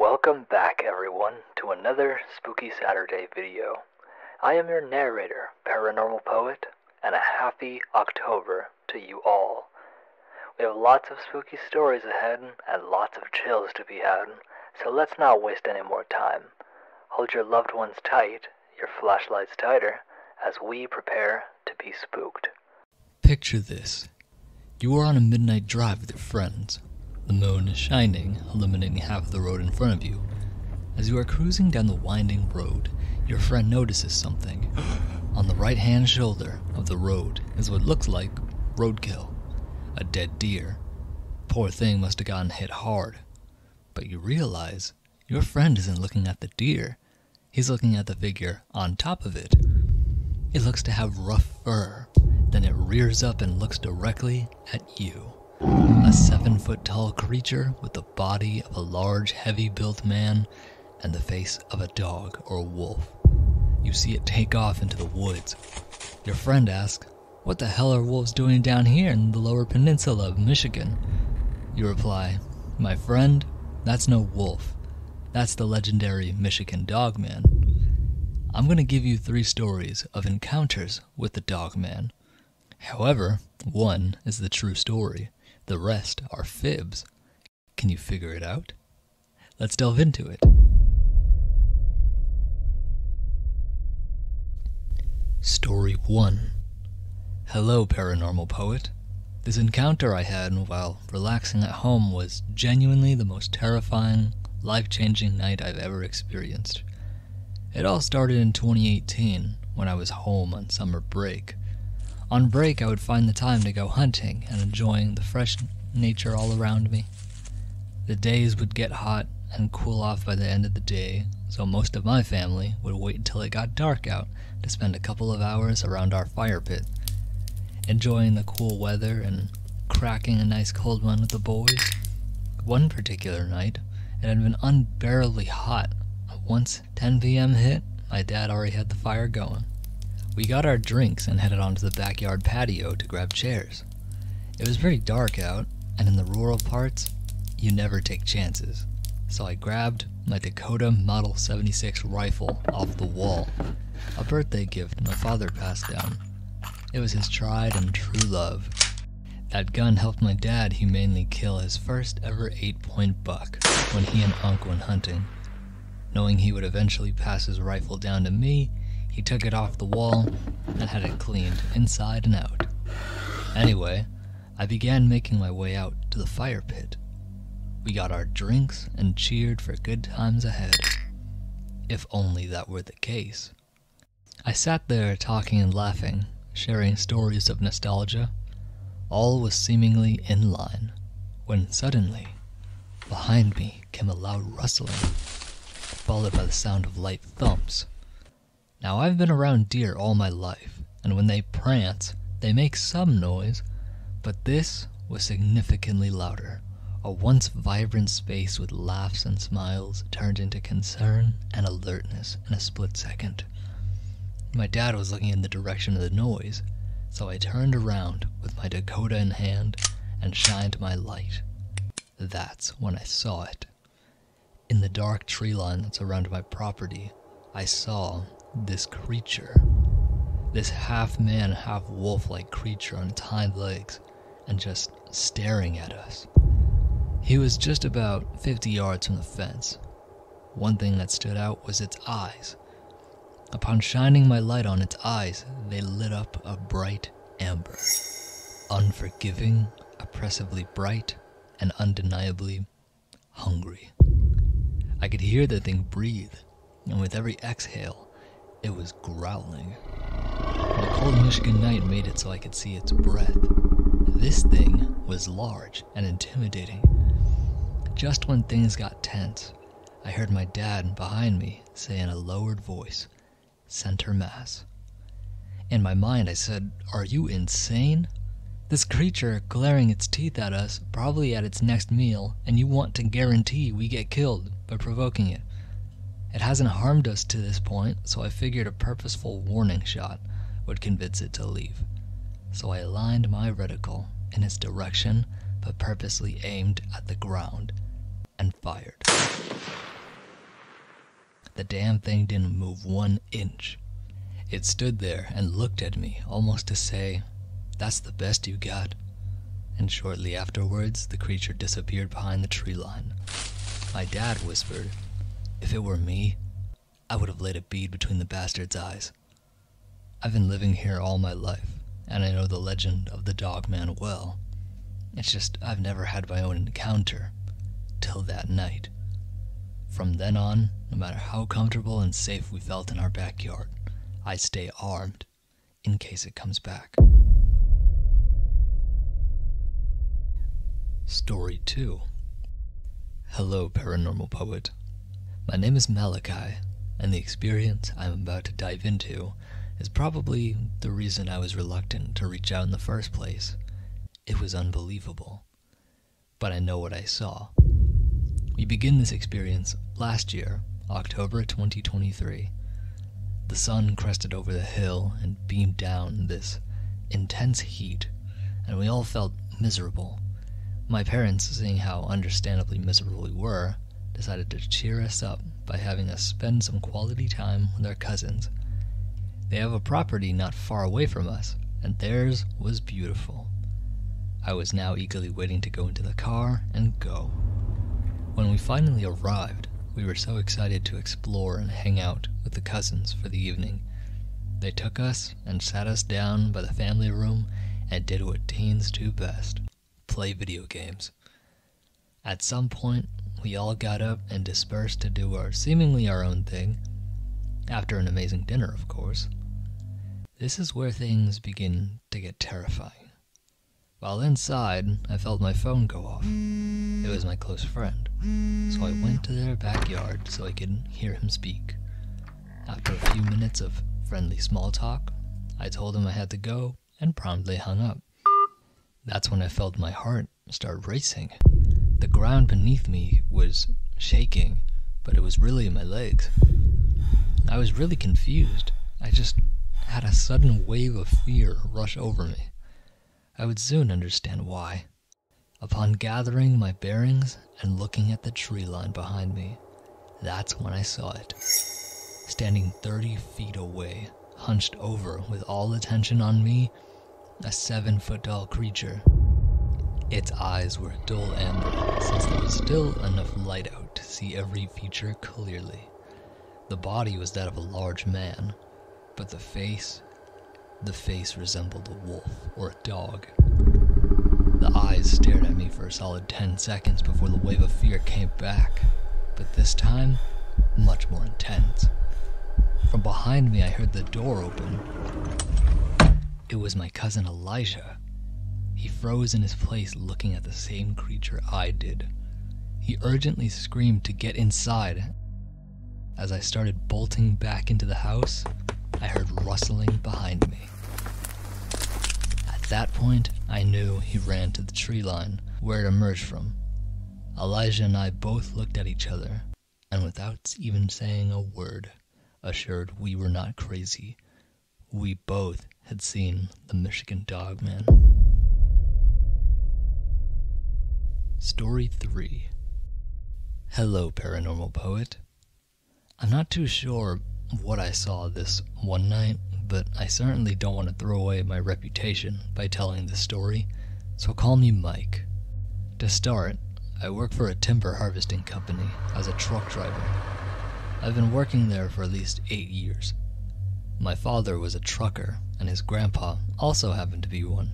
Welcome back, everyone, to another Spooky Saturday video. I am your narrator, Paranormal Poet, and a happy October to you all. We have lots of spooky stories ahead and lots of chills to be had, so let's not waste any more time. Hold your loved ones tight, your flashlights tighter, as we prepare to be spooked. Picture this. You are on a midnight drive with your friends. The moon is shining, illuminating half of the road in front of you. As you are cruising down the winding road, your friend notices something. On the right hand shoulder of the road is what looks like roadkill a dead deer. Poor thing must have gotten hit hard. But you realize your friend isn't looking at the deer, he's looking at the figure on top of it. It looks to have rough fur, then it rears up and looks directly at you. A seven foot tall creature with the body of a large, heavy built man and the face of a dog or wolf. You see it take off into the woods. Your friend asks, What the hell are wolves doing down here in the lower peninsula of Michigan? You reply, My friend, that's no wolf. That's the legendary Michigan Dogman. I'm going to give you three stories of encounters with the Dogman. However, one is the true story. The rest are fibs. Can you figure it out? Let's delve into it. Story 1 Hello, paranormal poet. This encounter I had while relaxing at home was genuinely the most terrifying, life changing night I've ever experienced. It all started in 2018 when I was home on summer break. On break, I would find the time to go hunting and enjoying the fresh nature all around me. The days would get hot and cool off by the end of the day, so most of my family would wait until it got dark out to spend a couple of hours around our fire pit, enjoying the cool weather and cracking a nice cold one with the boys. One particular night, it had been unbearably hot. Once 10 p.m. hit, my dad already had the fire going. We got our drinks and headed onto the backyard patio to grab chairs. It was very dark out, and in the rural parts, you never take chances. So I grabbed my Dakota Model 76 rifle off the wall, a birthday gift my father passed down. It was his tried and true love. That gun helped my dad humanely kill his first ever eight point buck when he and Unc went hunting. Knowing he would eventually pass his rifle down to me, he took it off the wall and had it cleaned inside and out. Anyway, I began making my way out to the fire pit. We got our drinks and cheered for good times ahead. If only that were the case. I sat there talking and laughing, sharing stories of nostalgia. All was seemingly in line, when suddenly, behind me came a loud rustling, followed by the sound of light thumps. Now, I've been around deer all my life, and when they prance, they make some noise, but this was significantly louder. A once vibrant space with laughs and smiles turned into concern and alertness in a split second. My dad was looking in the direction of the noise, so I turned around with my Dakota in hand and shined my light. That's when I saw it. In the dark tree line that surrounded my property, I saw this creature. This half man, half wolf like creature on its hind legs and just staring at us. He was just about 50 yards from the fence. One thing that stood out was its eyes. Upon shining my light on its eyes, they lit up a bright amber. Unforgiving, oppressively bright, and undeniably hungry. I could hear the thing breathe, and with every exhale, it was growling. The cold Michigan night made it so I could see its breath. This thing was large and intimidating. Just when things got tense, I heard my dad behind me say in a lowered voice, Center Mass. In my mind, I said, Are you insane? This creature glaring its teeth at us, probably at its next meal, and you want to guarantee we get killed by provoking it. It hasn't harmed us to this point, so I figured a purposeful warning shot would convince it to leave. So I aligned my reticle in its direction, but purposely aimed at the ground and fired. The damn thing didn't move one inch. It stood there and looked at me, almost to say, That's the best you got. And shortly afterwards, the creature disappeared behind the tree line. My dad whispered, If it were me, I would have laid a bead between the bastard's eyes. I've been living here all my life, and I know the legend of the dog man well. It's just I've never had my own encounter till that night. From then on, no matter how comfortable and safe we felt in our backyard, I stay armed in case it comes back. Story 2 Hello, paranormal poet. My name is Malachi, and the experience I'm about to dive into is probably the reason I was reluctant to reach out in the first place. It was unbelievable. But I know what I saw. We begin this experience last year, October 2023. The sun crested over the hill and beamed down this intense heat, and we all felt miserable. My parents, seeing how understandably miserable we were, decided to cheer us up by having us spend some quality time with our cousins. They have a property not far away from us, and theirs was beautiful. I was now eagerly waiting to go into the car and go. When we finally arrived, we were so excited to explore and hang out with the cousins for the evening. They took us and sat us down by the family room and did what teens do best play video games. At some point, we all got up and dispersed to do our seemingly our own thing, after an amazing dinner, of course. This is where things begin to get terrifying. While inside, I felt my phone go off. It was my close friend, so I went to their backyard so I could hear him speak. After a few minutes of friendly small talk, I told him I had to go and promptly hung up. That's when I felt my heart start racing. The ground beneath me was shaking, but it was really my legs. I was really confused. I just had a sudden wave of fear rush over me. I would soon understand why. Upon gathering my bearings and looking at the tree line behind me, that's when I saw it. Standing 30 feet away, hunched over with all attention on me, a seven foot tall creature. Its eyes were dull amber since there was still enough light out to see every feature clearly. The body was that of a large man, but the face, the face resembled a wolf or a dog. The eyes stared at me for a solid 10 seconds before the wave of fear came back, but this time, much more intense. From behind me, I heard the door open. It was my cousin Elijah. He froze in his place looking at the same creature I did. He urgently screamed to get inside. As I started bolting back into the house, I heard rustling behind me. At that point, I knew he ran to the tree line where it emerged from. Elijah and I both looked at each other, and without even saying a word, assured we were not crazy. We both had seen the Michigan Dog Man. Story 3 Hello, paranormal poet. I'm not too sure what I saw this one night, but I certainly don't want to throw away my reputation by telling this story, so call me Mike. To start, I work for a timber harvesting company as a truck driver. I've been working there for at least eight years. My father was a trucker, and his grandpa also happened to be one.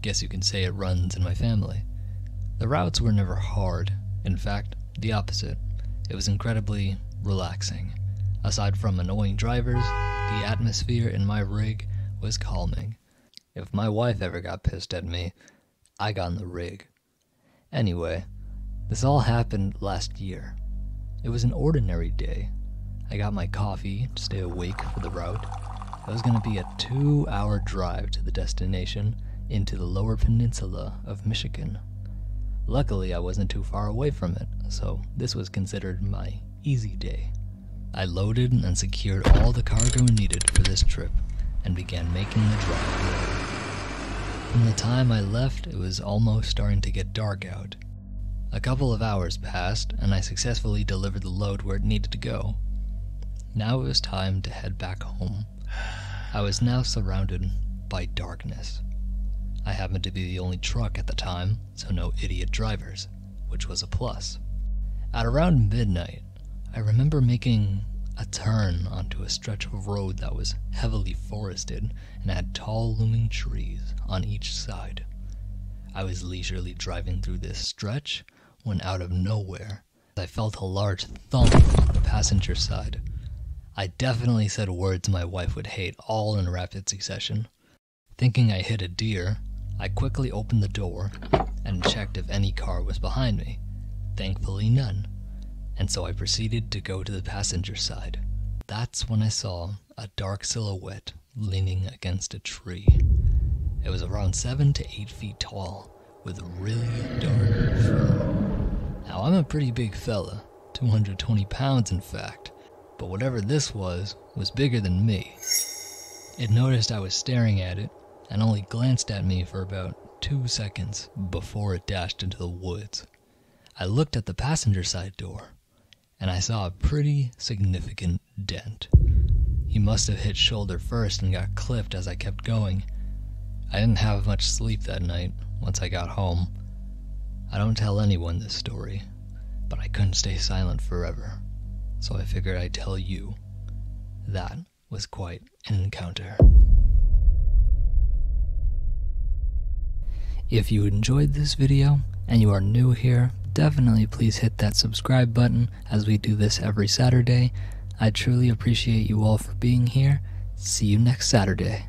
Guess you can say it runs in my family. The routes were never hard, in fact, the opposite. It was incredibly relaxing. Aside from annoying drivers, the atmosphere in my rig was calming. If my wife ever got pissed at me, I got in the rig. Anyway, this all happened last year. It was an ordinary day. I got my coffee to stay awake for the route. It was going to be a two hour drive to the destination into the lower peninsula of Michigan. Luckily, I wasn't too far away from it, so this was considered my easy day. I loaded and secured all the cargo needed for this trip and began making the drive. From the time I left, it was almost starting to get dark out. A couple of hours passed, and I successfully delivered the load where it needed to go. Now it was time to head back home. I was now surrounded by darkness. I happened to be the only truck at the time, so no idiot drivers, which was a plus. At around midnight, I remember making a turn onto a stretch of road that was heavily forested and had tall looming trees on each side. I was leisurely driving through this stretch when out of nowhere I felt a large thump on the passenger side. I definitely said words my wife would hate all in rapid succession. Thinking I hit a deer, I quickly opened the door and checked if any car was behind me. Thankfully, none. And so I proceeded to go to the passenger side. That's when I saw a dark silhouette leaning against a tree. It was around seven to eight feet tall, with really dark fur. Now, I'm a pretty big fella, 220 pounds in fact, but whatever this was, was bigger than me. It noticed I was staring at it and only glanced at me for about two seconds before it dashed into the woods. I looked at the passenger side door, and I saw a pretty significant dent. He must have hit shoulder first and got clipped as I kept going. I didn't have much sleep that night once I got home. I don't tell anyone this story, but I couldn't stay silent forever, so I figured I'd tell you. That was quite an encounter. If you enjoyed this video and you are new here, definitely please hit that subscribe button as we do this every Saturday. I truly appreciate you all for being here. See you next Saturday.